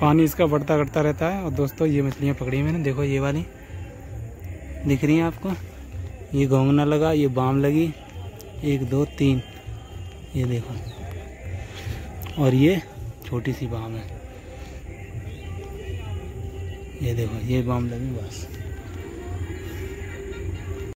पानी इसका बढ़ता घटता रहता है। और दोस्तों, ये मछलियाँ पकड़ी मैंने। देखो ये वाली। दिख रही हैं आपको? ये घोंगना लगा, ये बाम लगी। एक, दो, तीन। ये देखो। और ये छोटी सी बाम है। ये देखो, ये बाम लगी, बस।